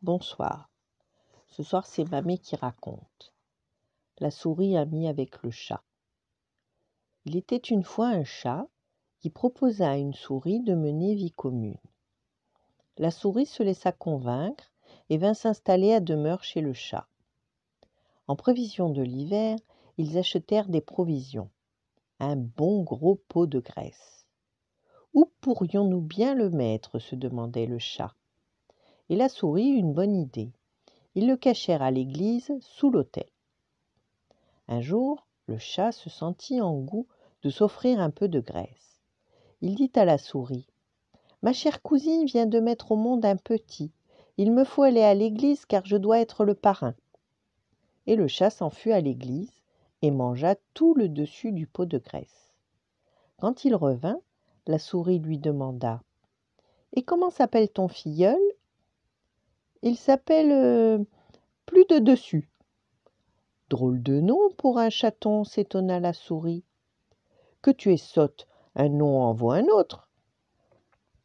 Bonsoir. Ce soir, c'est Mamie qui raconte. La souris amie avec le chat. Il était une fois un chat qui proposa à une souris de mener vie commune. La souris se laissa convaincre et vint s'installer à demeure chez le chat. En prévision de l'hiver, ils achetèrent des provisions, un bon gros pot de graisse. Où pourrions-nous bien le mettre? se demandait le chat et la souris une bonne idée. Ils le cachèrent à l'église, sous l'autel. Un jour, le chat se sentit en goût de s'offrir un peu de graisse. Il dit à la souris Ma chère cousine vient de mettre au monde un petit. Il me faut aller à l'église car je dois être le parrain. Et le chat s'en fut à l'église et mangea tout le dessus du pot de graisse. Quand il revint, la souris lui demanda Et comment s'appelle ton filleul? Il s'appelle euh, Plus de dessus. Drôle de nom pour un chaton, s'étonna la souris. Que tu es sotte, un nom en vaut un autre.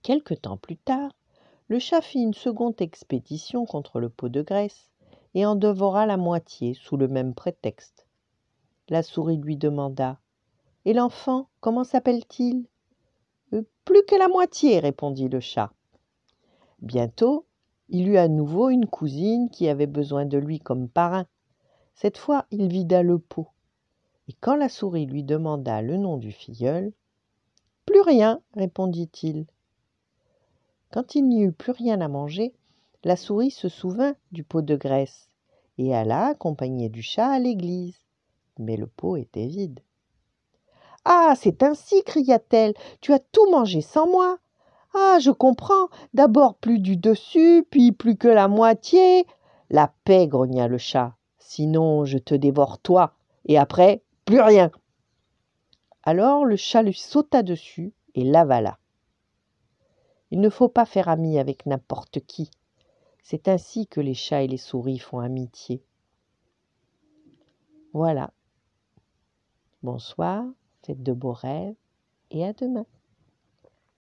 Quelque temps plus tard, le chat fit une seconde expédition contre le pot de graisse et en devora la moitié sous le même prétexte. La souris lui demanda Et l'enfant, comment s'appelle-t-il? Euh, Plus que la moitié, répondit le chat. Bientôt, il eut à nouveau une cousine qui avait besoin de lui comme parrain. Cette fois, il vida le pot. Et quand la souris lui demanda le nom du filleul, Plus rien, répondit-il. Quand il n'y eut plus rien à manger, la souris se souvint du pot de graisse et alla accompagner du chat à l'église. Mais le pot était vide. Ah, c'est ainsi, cria-t-elle, tu as tout mangé sans moi. Ah, je comprends. D'abord plus du dessus, puis plus que la moitié. La paix, grogna le chat. Sinon, je te dévore toi. Et après, plus rien. Alors le chat lui sauta dessus et l'avala. Il ne faut pas faire ami avec n'importe qui. C'est ainsi que les chats et les souris font amitié. Voilà. Bonsoir, faites de beaux rêves et à demain.